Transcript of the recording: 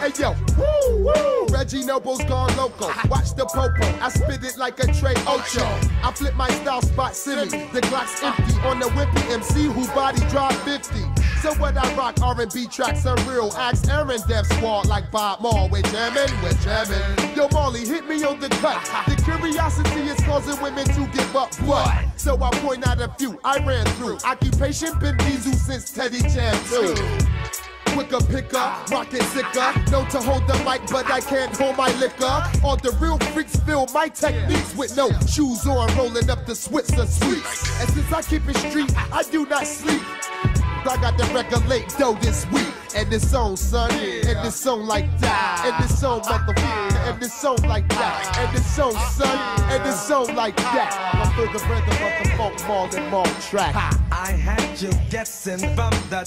Hey yo, woo, woo. Reggie Noble's gone loco. Watch the popo. I spit it like a Trey Ocho. I flip my style spot silly. The Glock's empty on the wimpy MC who body drop 50. So what I rock R&B tracks are real. Axe Aaron Def Squad like Bob Maul. We're jamming, we're jamming. Yo Marley, hit me on the cut. The curiosity is causing women to give up what? So I point out a few I ran through. Occupation been diesel since Teddy Jam too. Quicker picker, rocket sicker. Known to hold the mic, but I can't hold my liquor. All the real freaks feel my techniques with no shoes on, rolling up the Swisher Sweets. And since I keep it street, I do not sleep. I got to regulate dough this week. And it's song, son, and it's song like that, and it's song, motherfucker, and this song like that, and it's song, son, and it's song like that. I feel the rhythm of the funk more than more track. I had you guessing from the